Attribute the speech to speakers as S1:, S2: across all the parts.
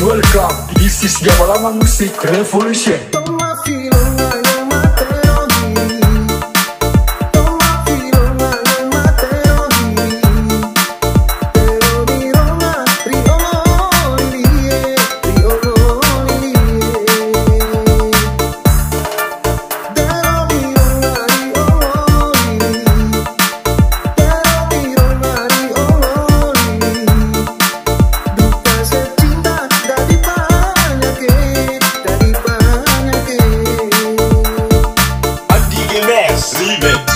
S1: welcome. This is vraiment la musique révolution
S2: us. Leave it.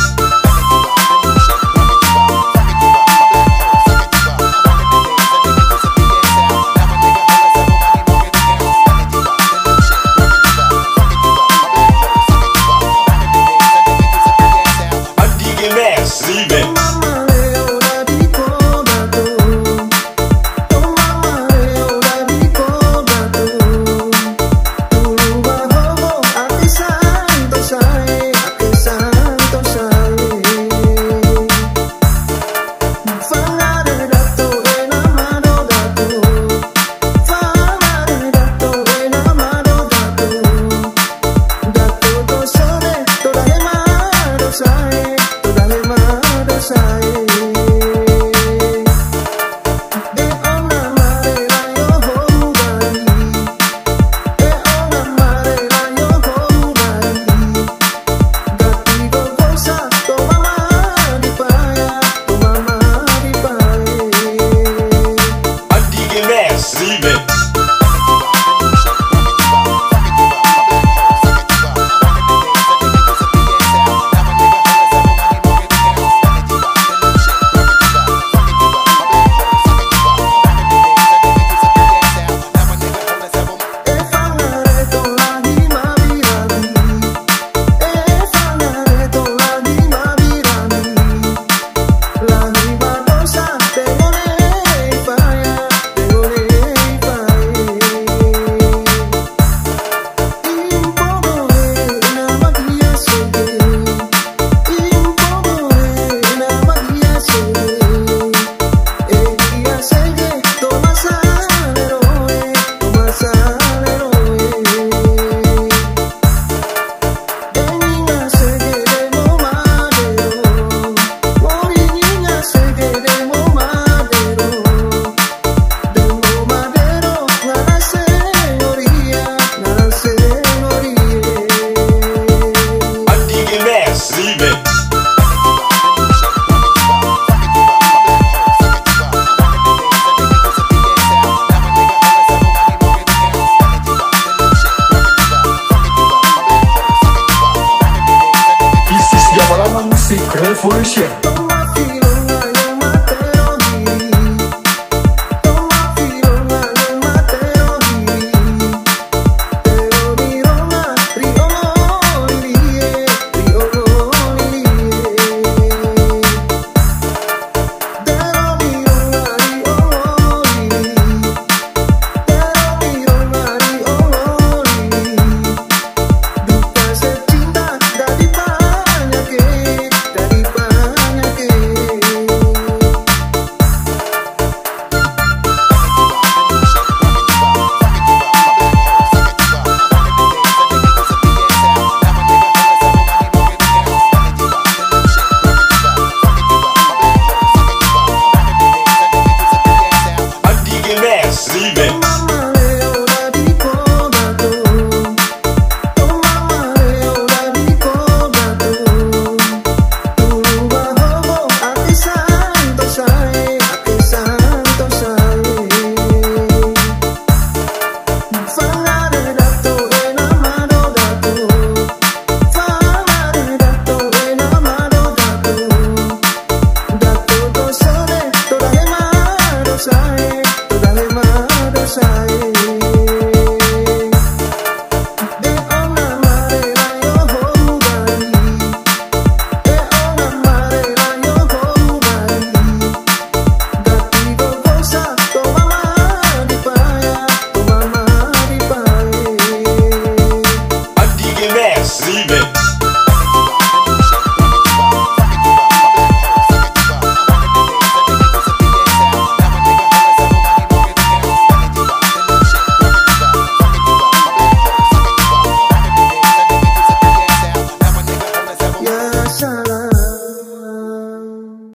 S1: For sure.
S3: Remix
S2: leave it.